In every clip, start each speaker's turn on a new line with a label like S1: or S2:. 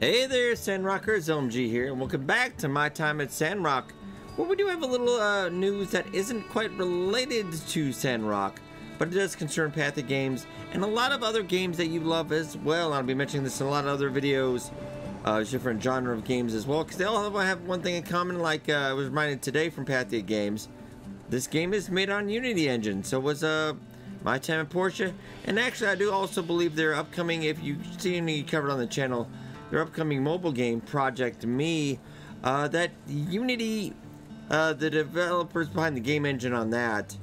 S1: Hey there, Sandrockers, LMG here, and welcome back to my time at Sandrock, where we do have a little uh, news that isn't quite related to Sandrock, but it does concern Pathea Games and a lot of other games that you love as well. I'll be mentioning this in a lot of other videos, uh, different genre of games as well, because they all have one thing in common, like uh, I was reminded today from Pathea Games. This game is made on Unity Engine, so was uh, My Time at Portia, and actually I do also believe they're upcoming, if you see any covered on the channel, their upcoming mobile game, Project Me, uh, that Unity, uh, the developers behind the game engine on that,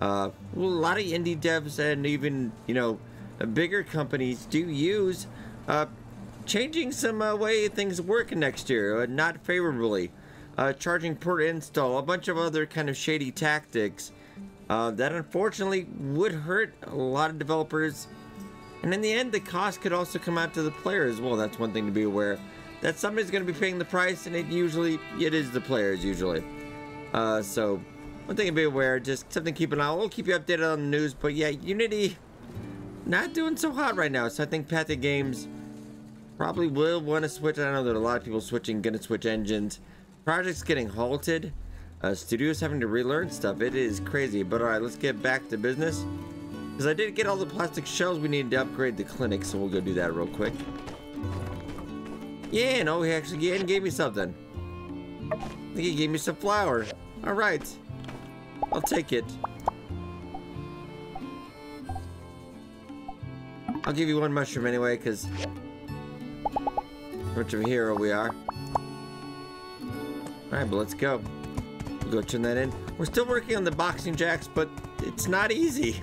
S1: uh, well, a lot of indie devs and even, you know, bigger companies do use, uh, changing some uh, way things work next year, uh, not favorably, uh, charging per install, a bunch of other kind of shady tactics, uh, that unfortunately would hurt a lot of developers and in the end, the cost could also come out to the player as well. That's one thing to be aware. That somebody's going to be paying the price, and it usually, it is the players usually. Uh, so, one thing to be aware, just something to keep an eye on. We'll keep you updated on the news, but yeah, Unity, not doing so hot right now. So I think Pathea Games probably will want to switch. I know that a lot of people switching, going to switch engines. Project's getting halted. Uh, studios having to relearn stuff. It is crazy. But alright, let's get back to business. Because I did get all the plastic shells we needed to upgrade the clinic, so we'll go do that real quick. Yeah, no, he actually gave me something. I think he gave me some flour. Alright. I'll take it. I'll give you one mushroom anyway, because much of a hero we are. Alright, but let's go. We'll go turn that in. We're still working on the boxing jacks, but it's not easy.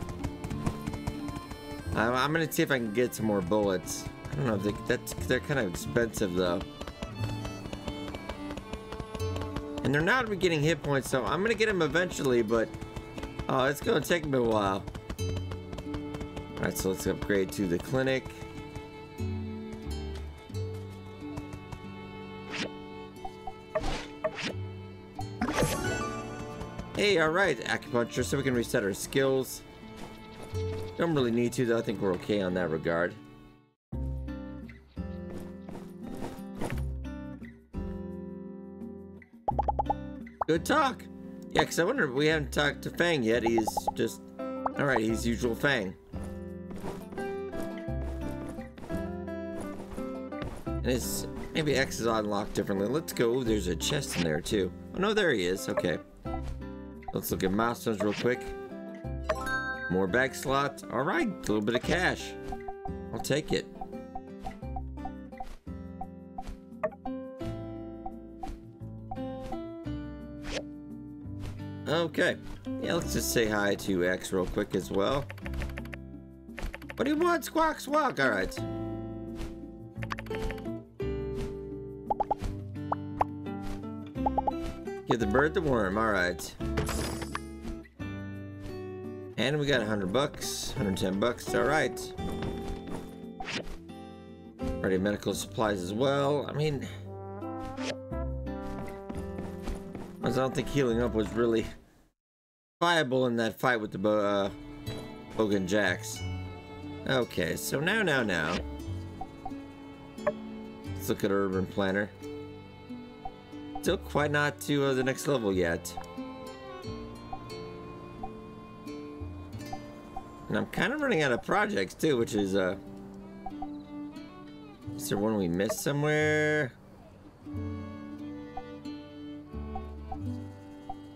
S1: I'm, gonna see if I can get some more bullets. I don't know, they, that's, they're kind of expensive though. And they're not getting hit points, so I'm gonna get them eventually, but oh, it's gonna take me a while. Alright, so let's upgrade to the clinic. Hey, alright, acupuncture, so we can reset our skills. Don't really need to, though. I think we're okay on that regard. Good talk. Yeah, because I wonder, if we haven't talked to Fang yet. He's just... Alright, he's usual Fang. And his... Maybe X is unlocked differently. Let's go. There's a chest in there, too. Oh, no, there he is. Okay. Let's look at milestones real quick. More bag slots. All right, a little bit of cash. I'll take it. Okay. Yeah, let's just say hi to X real quick as well. What do you want, Squawk Squawk? All right. Give the bird the worm. All right. And we got 100 bucks, 110 bucks, all right. Ready medical supplies as well. I mean, I don't think healing up was really viable in that fight with the uh, Bogan Jacks. Okay, so now, now, now. Let's look at Urban Planner. Still quite not to uh, the next level yet. And I'm kind of running out of projects too, which is, uh... Is there one we missed somewhere?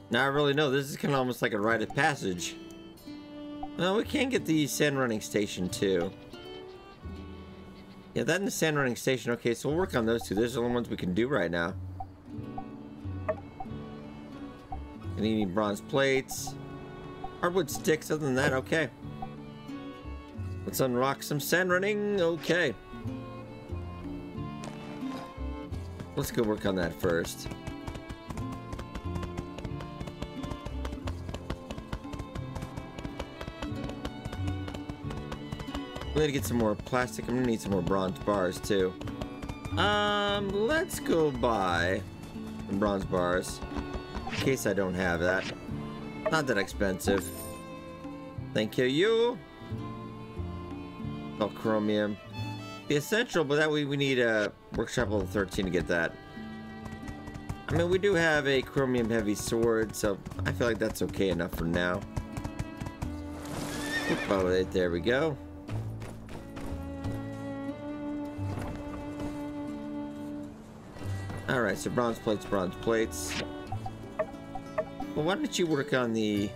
S1: Now I really know. This is kind of almost like a rite of passage. Well, we can get the sand running station too. Yeah, that and the sand running station. Okay, so we'll work on those two. Those are the only ones we can do right now. Any bronze plates. Hardwood sticks. Other than that, okay. Let's unlock some sand running. Okay. Let's go work on that first. We need to get some more plastic. I'm gonna need some more bronze bars too. Um, let's go buy some bronze bars. In case I don't have that. Not that expensive. Thank you, you. Oh, chromium. the essential, but that way we need a workshop level 13 to get that. I mean, we do have a chromium heavy sword, so I feel like that's okay enough for now. Oh, there we go. Alright, so bronze plates, bronze plates. Well, why don't you work on the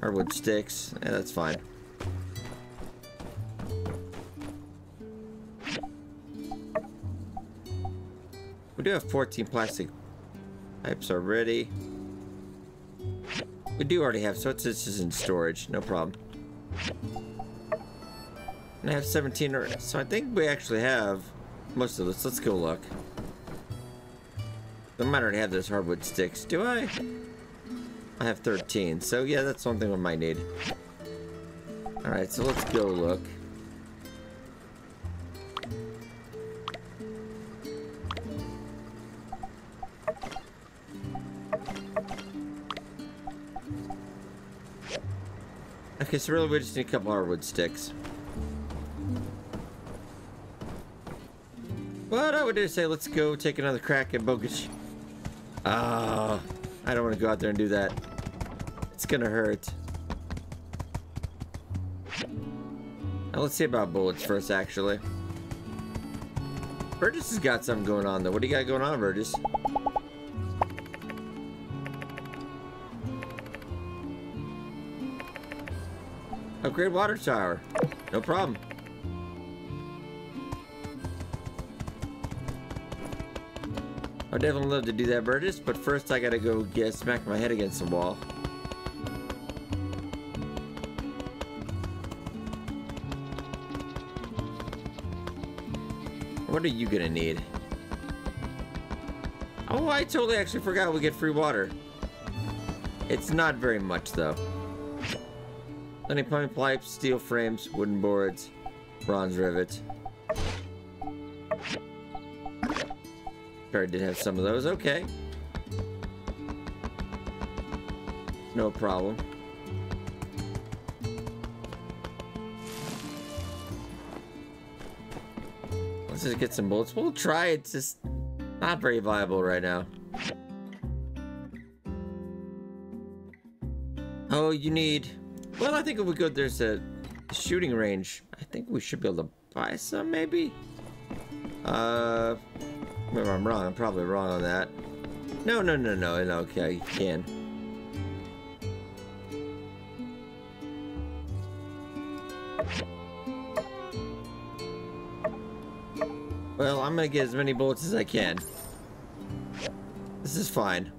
S1: hardwood sticks? Yeah, that's fine. We do have 14 plastic pipes already. We do already have, so it's just in storage, no problem. And I have 17, or, so I think we actually have most of this. Let's go look. I might already have those hardwood sticks. Do I? I have 13, so yeah, that's one thing we might need. Alright, so let's go look. Okay, so really we just need a couple hardwood sticks. What I would do say let's go take another crack at Bogus. Ah, oh, I don't want to go out there and do that. It's gonna hurt. Now let's see about bullets first, actually. Burgess has got something going on, though. What do you got going on, Burgess? Upgrade water tower. No problem. I'd definitely love to do that, Burgess, but first I gotta go get smack my head against the wall. What are you gonna need? Oh, I totally actually forgot we get free water. It's not very much, though. Any plumbing pipes, steel frames, wooden boards, bronze rivets. Sure, did have some of those. Okay. No problem. Let's just get some bullets. We'll try. It's just not very viable right now. Oh, you need well, I think if we go, there's a shooting range. I think we should be able to buy some, maybe? Uh, maybe I'm wrong. I'm probably wrong on that. No, no, no, no, no, okay, you can. Well, I'm gonna get as many bullets as I can. This is fine.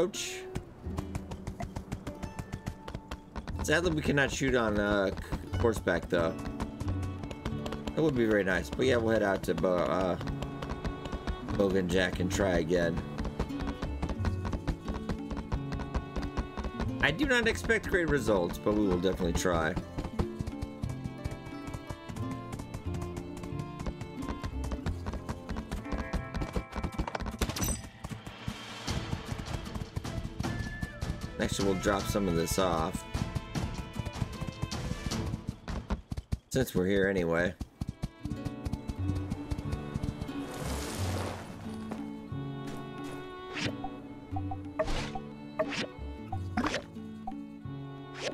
S1: Roach. Sadly, we cannot shoot on uh, horseback, though. That would be very nice. But yeah, we'll head out to Bo uh, Bogan Jack and try again. I do not expect great results, but we will definitely try. Actually, we'll drop some of this off. Since we're here anyway.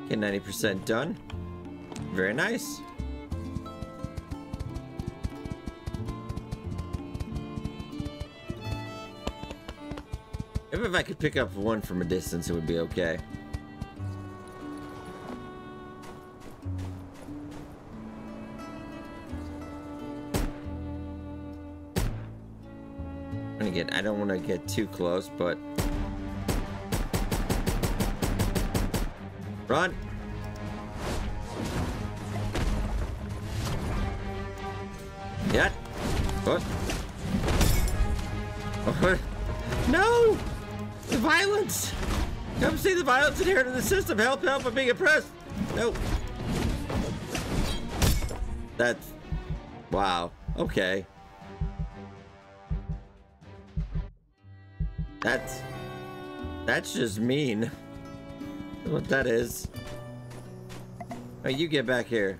S1: Get 90% done. Very nice. If I could pick up one from a distance, it would be okay. And again, I don't want to get too close, but... Run! Cloud's inherited the system. Help, help, I'm being oppressed. Nope. That's... Wow. Okay. That's... That's just mean. what that is. Oh, you get back here.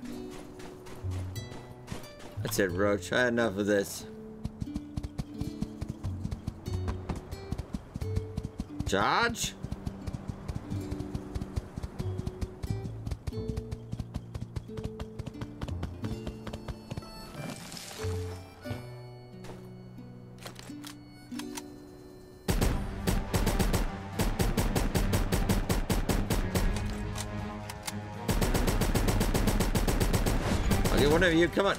S1: That's it, Roach. I had enough of this. Charge? One of you, come on.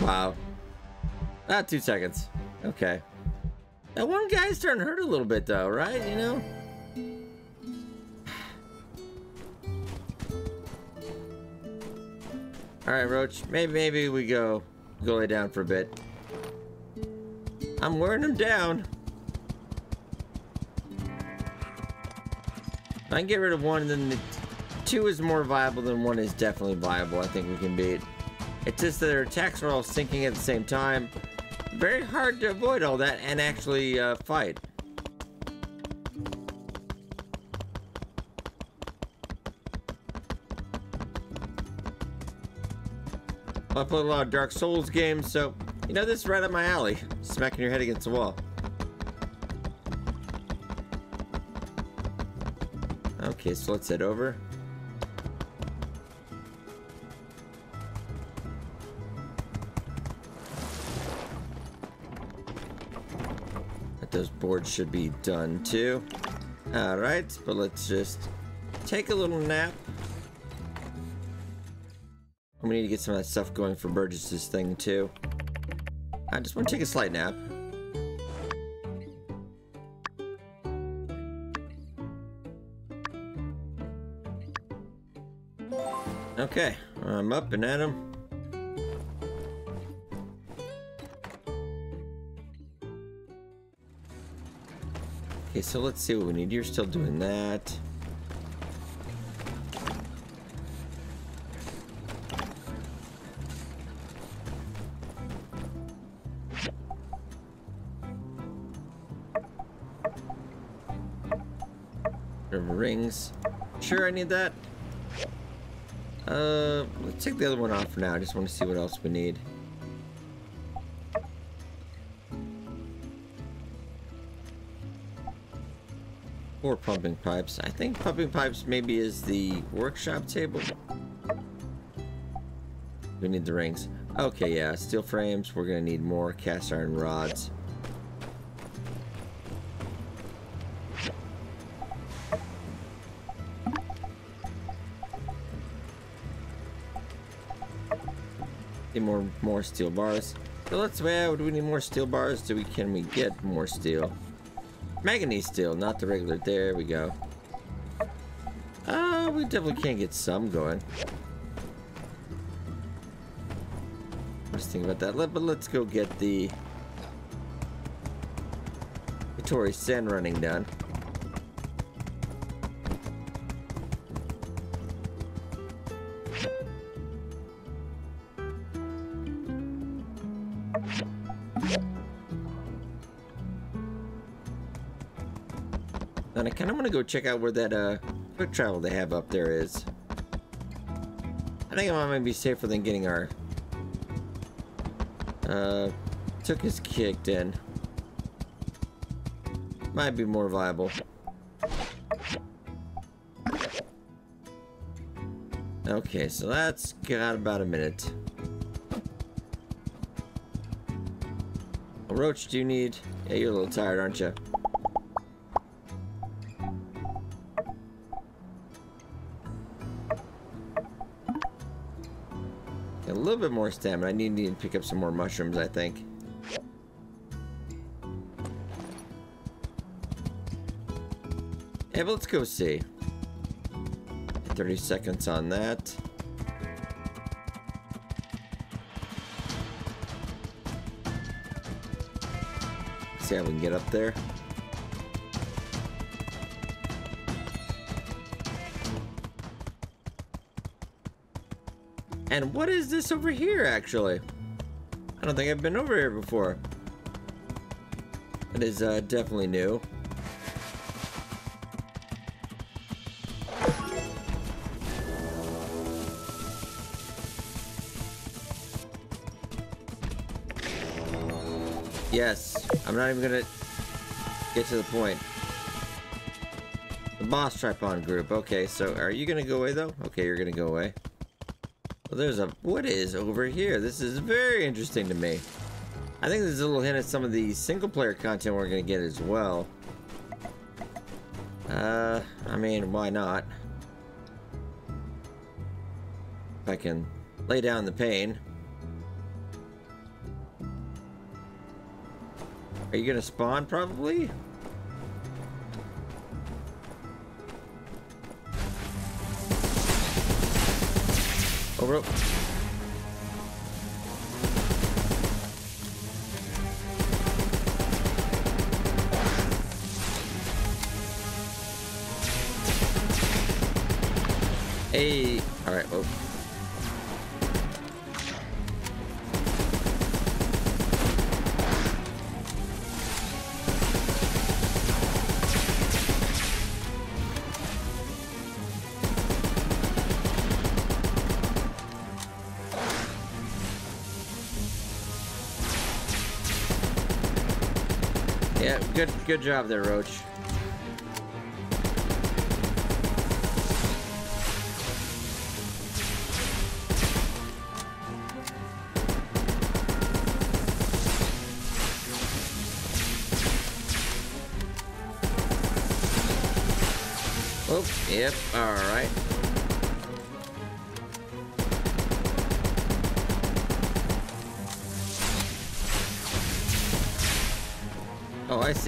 S1: wow. Ah, two seconds. Okay. That one guy's to hurt a little bit though, right? You know? Alright, Roach. Maybe maybe we go go lay down for a bit. I'm wearing him down. I can get rid of one, and then the two is more viable than one is definitely viable. I think we can beat. It's just that their attacks are all syncing at the same time. Very hard to avoid all that and actually uh, fight. I played a lot of Dark Souls games, so you know this is right up my alley. Smacking your head against the wall. Okay, so let's head over. Boards should be done too. Alright, but let's just take a little nap. We need to get some of that stuff going for Burgess's thing too. I just want to take a slight nap. Okay, I'm up and at him. Okay, so let's see what we need. You're still doing that. Rings. Sure, I need that. Uh, let's take the other one off for now. I just want to see what else we need. Or pumping pipes. I think pumping pipes maybe is the workshop table. We need the rings. Okay, yeah, steel frames. We're gonna need more cast iron rods. Need more more steel bars. So let's well, do we need more steel bars? Do we can we get more steel? Manganese steel, not the regular. There we go. Uh, we definitely can get some going. Just think about that. Let, but let's go get the Vittori sand running done. To go check out where that uh, quick travel they have up there is. I think it might be safer than getting our uh, took his kicked in. Might be more viable. Okay, so that's got about a minute. Roach, do you need... Yeah, you're a little tired, aren't you? Little bit more stamina. I need, need to pick up some more mushrooms, I think. Yeah, but let's go see. 30 seconds on that. See how we can get up there. And what is this over here, actually? I don't think I've been over here before. It is uh, definitely new. Yes, I'm not even gonna get to the point. The boss Tripon group. Okay, so are you gonna go away though? Okay, you're gonna go away. There's a what is over here? This is very interesting to me. I think there's a little hint at some of the single player content we're gonna get as well. Uh, I mean, why not? If I can lay down the pain. Are you gonna spawn, probably? Cover up. Hey. All right. Well. Good good job there, Roach.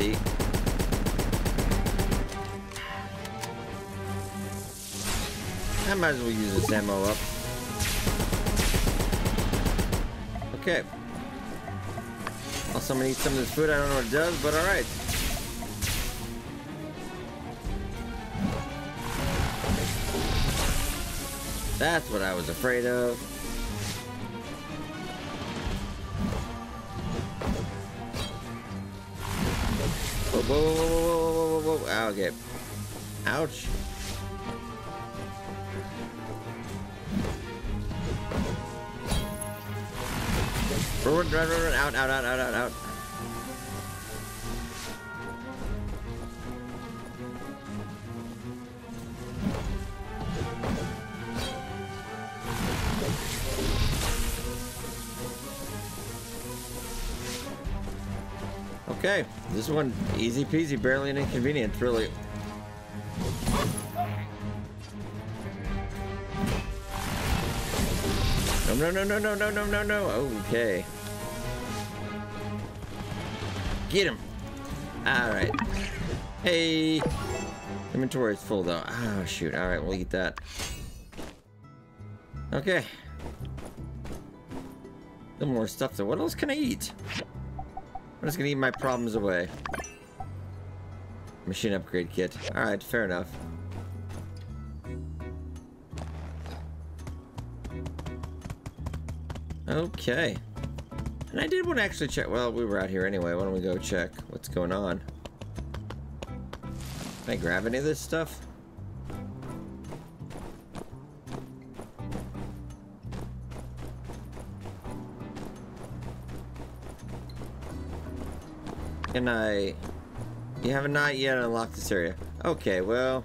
S1: See. I might as well use this ammo up. Okay. Also, I'm gonna eat some of this food. I don't know what it does, but alright. That's what I was afraid of. Whoa, whoa, whoa, whoa, whoa, whoa. Okay. Ouch. Run, run, run, run, out, out, out, out, out, out. Okay, this one, easy peasy, barely an inconvenience, really. No, no, no, no, no, no, no, no, Okay. Get him. Alright. Hey. Inventory is full, though. Oh, shoot. Alright, we'll eat that. Okay. A more stuff, though. What else can I eat? I'm just gonna eat my problems away. Machine upgrade kit. Alright, fair enough. Okay. And I did want to actually check. Well, we were out here anyway. Why don't we go check what's going on? Can I grab any of this stuff? Can I... You have not yet unlocked this area. Okay, well...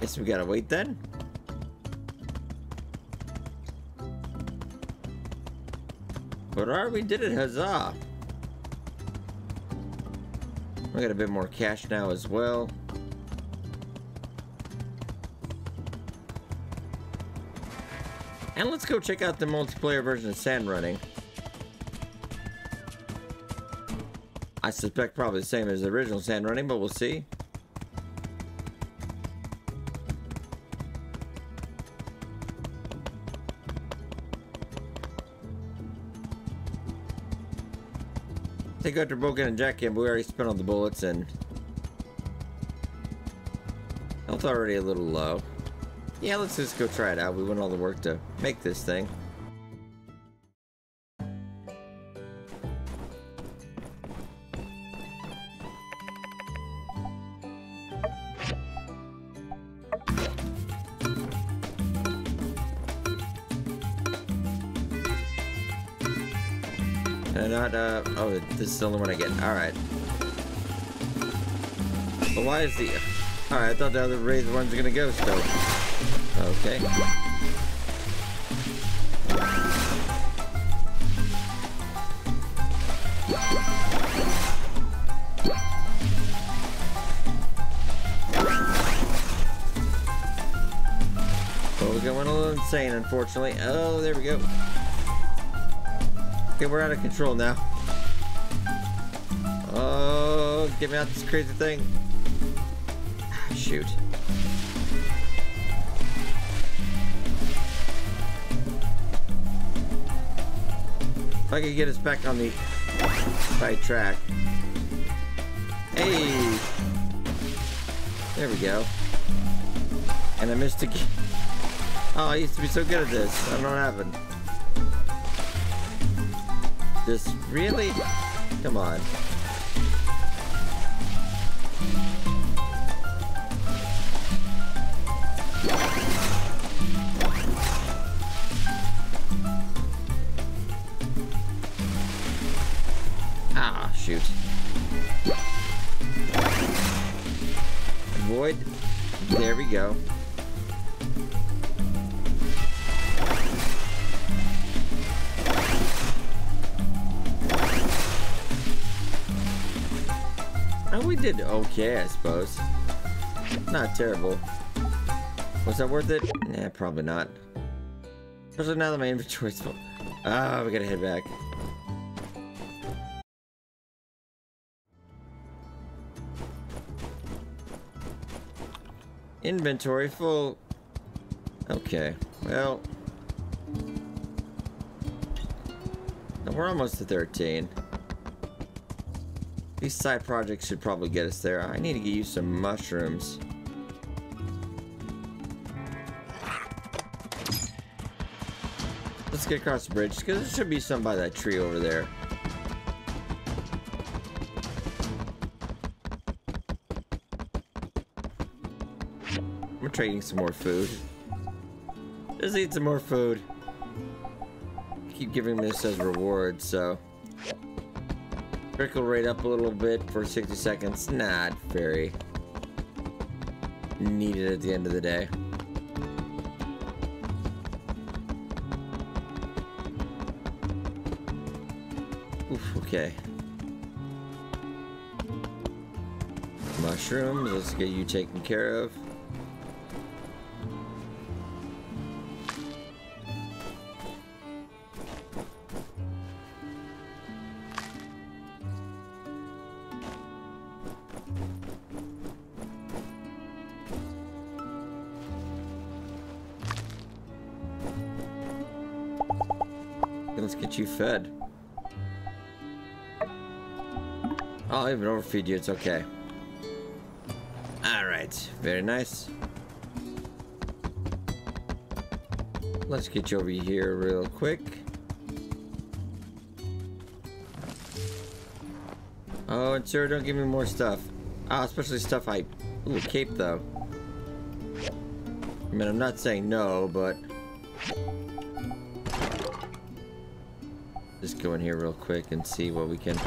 S1: Guess we gotta wait then? But alright, we did it, huzzah! We got a bit more cash now as well. And let's go check out the multiplayer version of Sand Running. I suspect probably the same as the original Sand Running, but we'll see. Take out your Bogan and Jack but we already spent all the bullets and health already a little low. Yeah, let's just go try it out. We went all the work to make this thing. Can I not, uh, oh, this is the only one I get. Alright. But why is the, alright, I thought the other razor ones were gonna go still. Okay. Well, we're going a little insane, unfortunately. Oh, there we go. Okay, we're out of control now. Oh, get me out this crazy thing. Shoot. If I could get us back on the right track. Hey! There we go. And I missed again. Oh, I used to be so good at this. I don't know what happened. This really? Come on. Ah, shoot. Avoid. There we go. Did okay, I suppose. Not terrible. Was that worth it? Nah, probably not. Especially now that my inventory's full. Ah, we gotta head back. Inventory full. Okay, well. We're almost to 13. These side projects should probably get us there. I need to get you some mushrooms. Let's get across the bridge, because there should be some by that tree over there. I'm trading some more food. Just eat some more food. Keep giving this as reward, so... Critical rate up a little bit for 60 seconds. Not very needed at the end of the day. Oof, okay. Mushrooms, let's get you taken care of. Get you fed. I'll even overfeed you, it's okay. Alright, very nice. Let's get you over here real quick. Oh, and sir, don't give me more stuff. Ah, especially stuff I... Ooh, cape, though. I mean, I'm not saying no, but... go in here real quick and see what we can...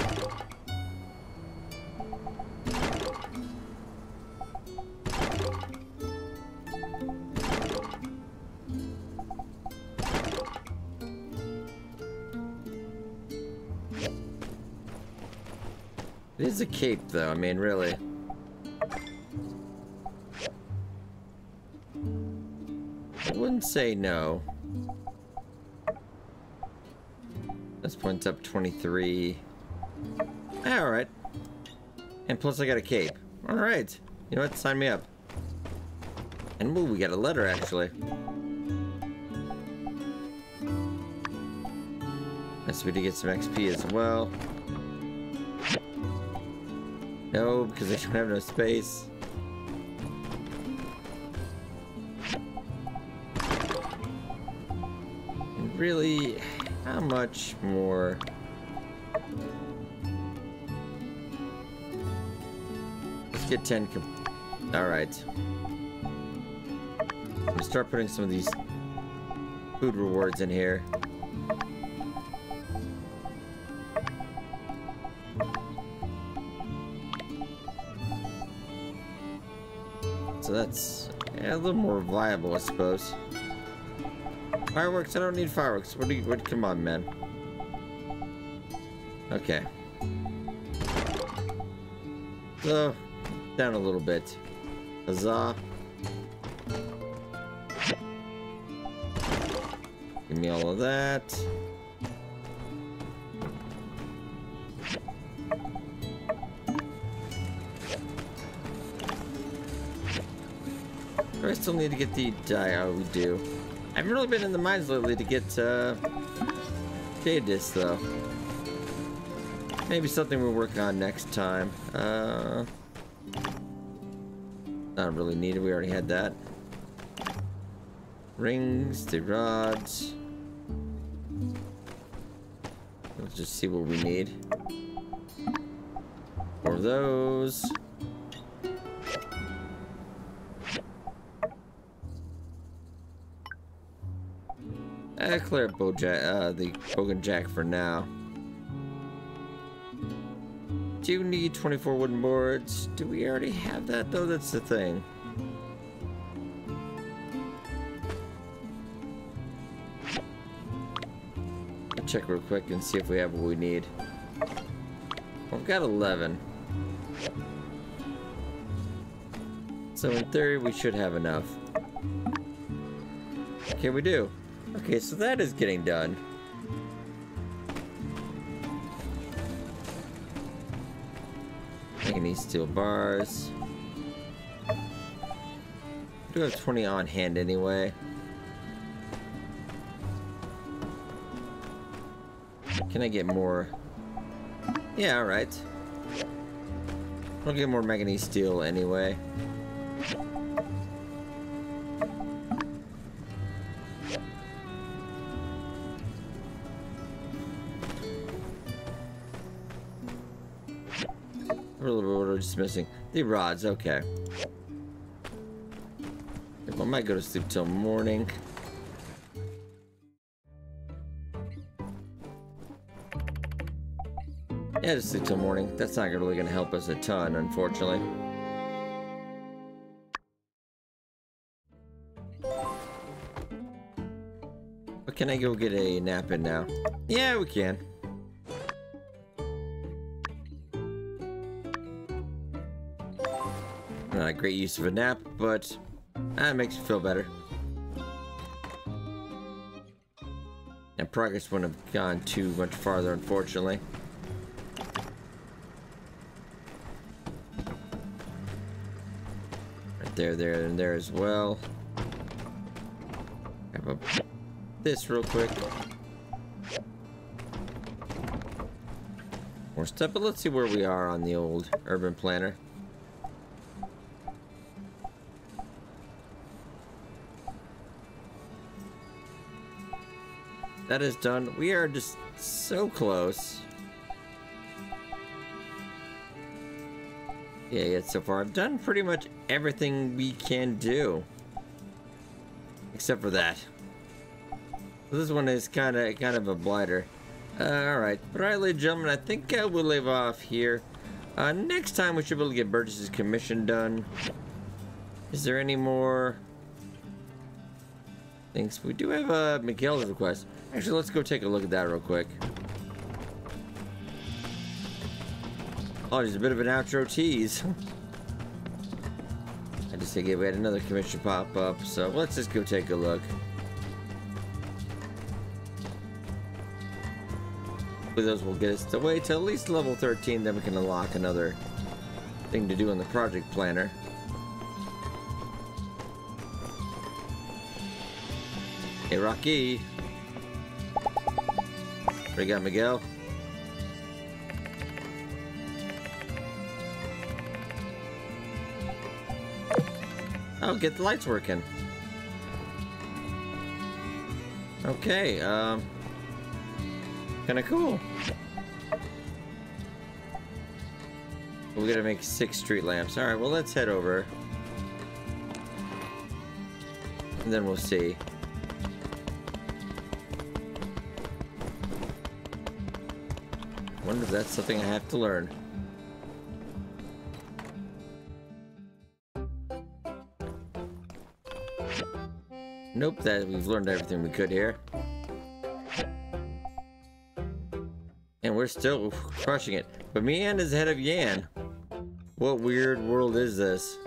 S1: It is a cape, though. I mean, really. I wouldn't say no. Point's up 23. Ah, Alright. And plus I got a cape. Alright. You know what? Sign me up. And ooh, we got a letter, actually. Nice way to get some XP as well. No, because I don't have no space. Really, how much more? Let's get 10 Alright. Gonna start putting some of these food rewards in here. So that's yeah, a little more viable, I suppose. Fireworks? I don't need fireworks. What do you, what, come on, man. Okay. So, down a little bit. Huzzah. Give me all of that. I still need to get the die? Oh, we do. I haven't really been in the mines lately to get uh, Jade Disc, though. Maybe something we'll work on next time. Uh, not really needed. We already had that. Rings, the rods. Let's just see what we need. For those. Uh, clear up Bojack, uh, the Bogan Jack for now. Do you need 24 wooden boards? Do we already have that though? That's the thing. I'll check real quick and see if we have what we need. We've got 11. So in theory, we should have enough. Can we do. Okay, so that is getting done. Making these steel bars. I do have 20 on hand anyway. Can I get more? Yeah, alright. I'll get more manganese steel anyway. Just missing? The rods, okay. I might go to sleep till morning. Yeah, just sleep till morning. That's not really going to help us a ton, unfortunately. But can I go get a nap in now? Yeah, we can. A great use of a nap, but that makes me feel better. And progress wouldn't have gone too much farther, unfortunately. Right there, there, and there as well. Have a this real quick. More stuff, but let's see where we are on the old urban planner. That is done. We are just so close. Yeah, yeah, so far I've done pretty much everything we can do. Except for that. This one is kind of kind of a blighter. Uh, Alright, but alright ladies and gentlemen, I think uh, we'll leave off here. Uh, next time we should be able to get Burgess's commission done. Is there any more things? We do have a uh, Miguel's request. Actually, let's go take a look at that real quick. Oh, there's a bit of an outro tease. I just think we had another commission pop up, so let's just go take a look. those will get us the way to at least level 13, then we can unlock another thing to do in the project planner. Hey, Rocky. You got, Miguel? Oh, get the lights working. Okay, um... Kinda cool. We gotta make six street lamps. Alright, well let's head over. And then we'll see. If that's something I have to learn. Nope, that we've learned everything we could here. And we're still crushing it. But Mian is ahead of Yan. What weird world is this?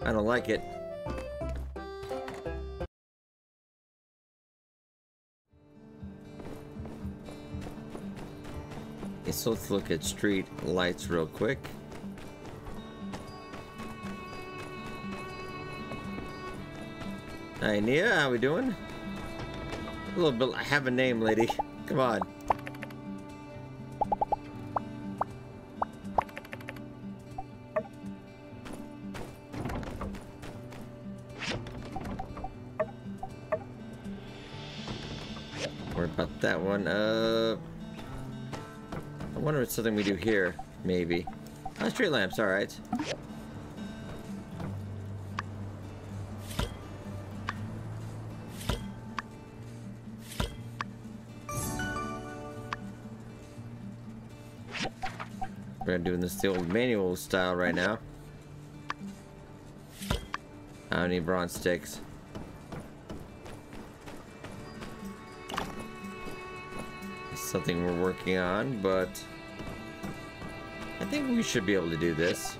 S1: I don't like it. So let's look at street lights real quick. Hi, Nia, how we doing? A little bit, I have a name, lady. Come on. It's something we do here. Maybe. Oh, street lamps, alright. We're doing this the old manual style right now. I don't need bronze sticks. Something we're working on, but think we should be able to do this.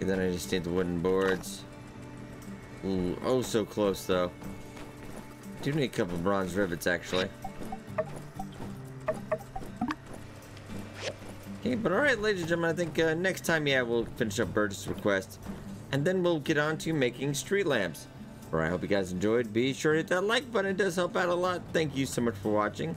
S1: And then I just need the wooden boards. Ooh, oh so close though. Do need a couple bronze rivets actually. Okay, but alright, ladies and gentlemen, I think uh, next time, yeah, we'll finish up Burgess' request. And then we'll get on to making street lamps. Alright, I hope you guys enjoyed. Be sure to hit that like button. It does help out a lot. Thank you so much for watching.